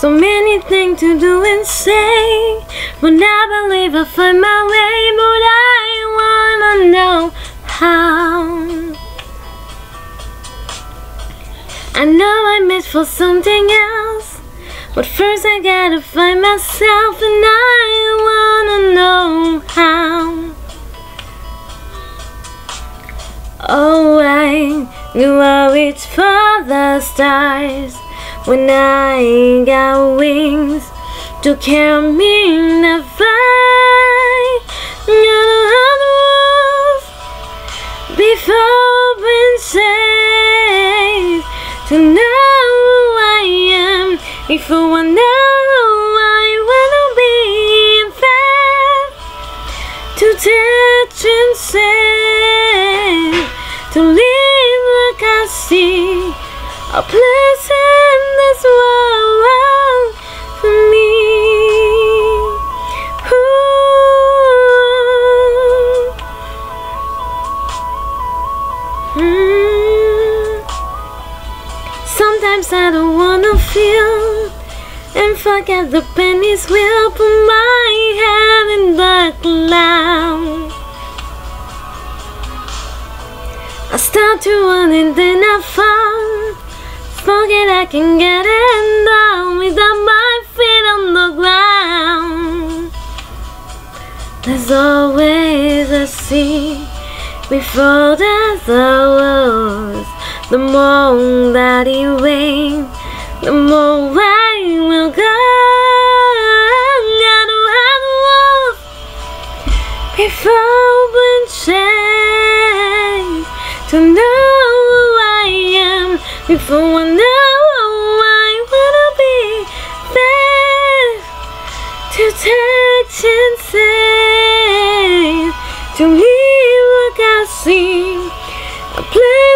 thing to do and say. But I believe I'll find my way, but I wanna know how. I know I'm meant for something else, but first I gotta find myself, and I wanna know how. Oh, I knew I reached for the stars when I got wings to carry me in the fight. Got a roof before being saved to know who I am. Before I know I wanna be in to touch and say to live like I see a place world for me. Ooh. Mm. Sometimes I don't wanna feel and forget the pennies will put my head in the clouds. I start to run and then I fall. Forget I can get it down without my feet on the ground. There's always a sea before there's a. The more that it rains, the more I will go. Before before I know I wanna be there to touch and say to live like I see a place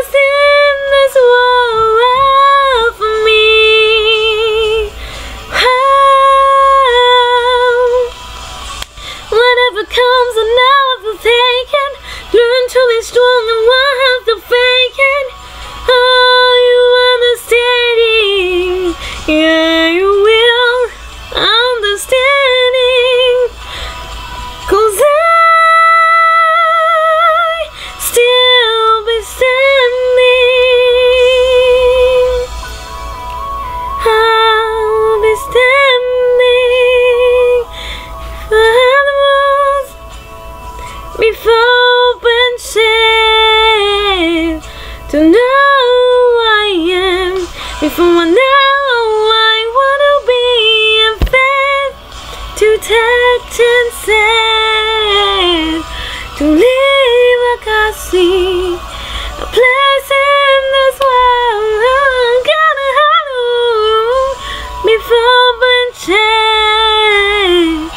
before I wanna be a fan to touch and say to live like I a place in this world gotta have before being changed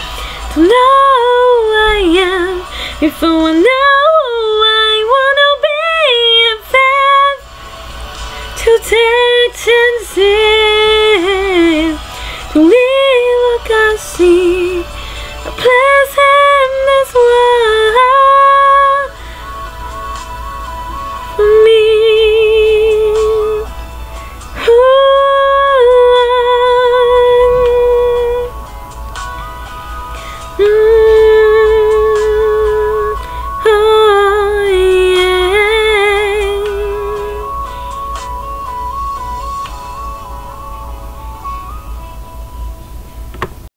to know who I am before I know